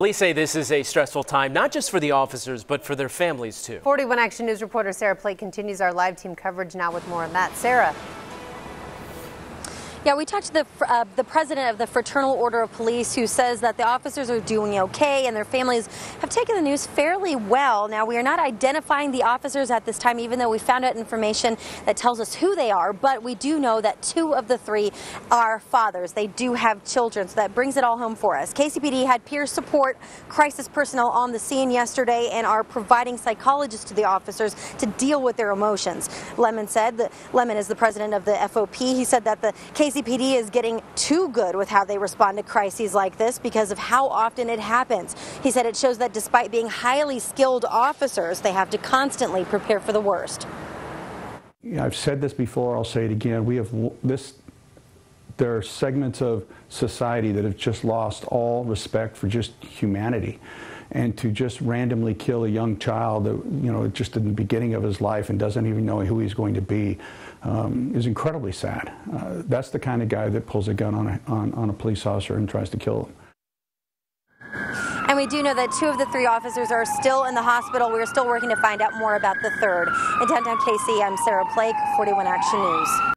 Police say this is a stressful time, not just for the officers, but for their families too. 41 Action News reporter Sarah Plake continues our live team coverage now with more on that. Sarah. Yeah, we talked to the, uh, the president of the Fraternal Order of Police who says that the officers are doing okay and their families have taken the news fairly well. Now, we are not identifying the officers at this time, even though we found out information that tells us who they are, but we do know that two of the three are fathers. They do have children, so that brings it all home for us. KCPD had peer support crisis personnel on the scene yesterday and are providing psychologists to the officers to deal with their emotions. Lemon said that Lemon is the president of the FOP. He said that the case KCPD is getting too good with how they respond to crises like this because of how often it happens. He said it shows that despite being highly skilled officers, they have to constantly prepare for the worst. I've said this before, I'll say it again. We have this there are segments of society that have just lost all respect for just humanity and to just randomly kill a young child you know just in the beginning of his life and doesn't even know who he's going to be um, is incredibly sad. Uh, that's the kind of guy that pulls a gun on a, on, on a police officer and tries to kill him. And we do know that two of the three officers are still in the hospital. We're still working to find out more about the third. In downtown KC, I'm Sarah Plake, 41 Action News.